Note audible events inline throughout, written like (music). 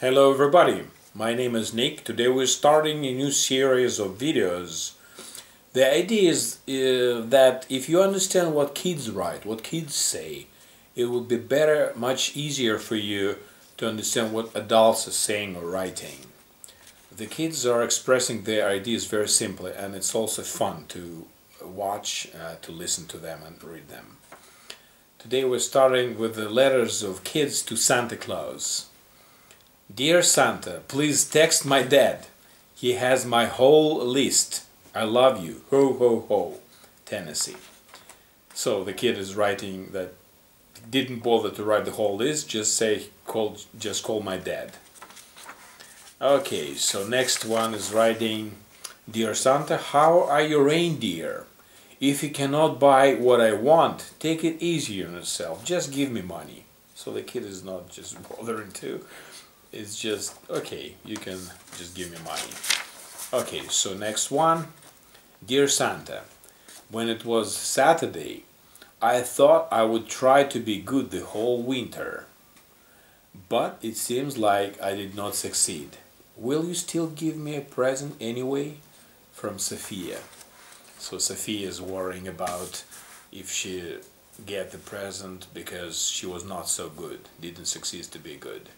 Hello everybody, my name is Nick. Today we're starting a new series of videos. The idea is uh, that if you understand what kids write, what kids say, it will be better, much easier for you to understand what adults are saying or writing. The kids are expressing their ideas very simply and it's also fun to watch, uh, to listen to them and read them. Today we're starting with the letters of kids to Santa Claus. Dear Santa, please text my dad. He has my whole list. I love you. Ho ho ho. Tennessee. So the kid is writing that didn't bother to write the whole list, just say call just call my dad. Okay, so next one is writing Dear Santa, how are your reindeer? If you cannot buy what I want, take it easy on yourself. Just give me money. So the kid is not just (laughs) bothering to it's just okay you can just give me money. Okay so next one dear santa when it was saturday i thought i would try to be good the whole winter but it seems like i did not succeed. Will you still give me a present anyway? From sophia. So sophia is worrying about if she get the present because she was not so good didn't succeed to be good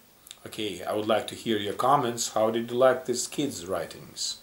Okay, I would like to hear your comments. How did you like this kid's writings?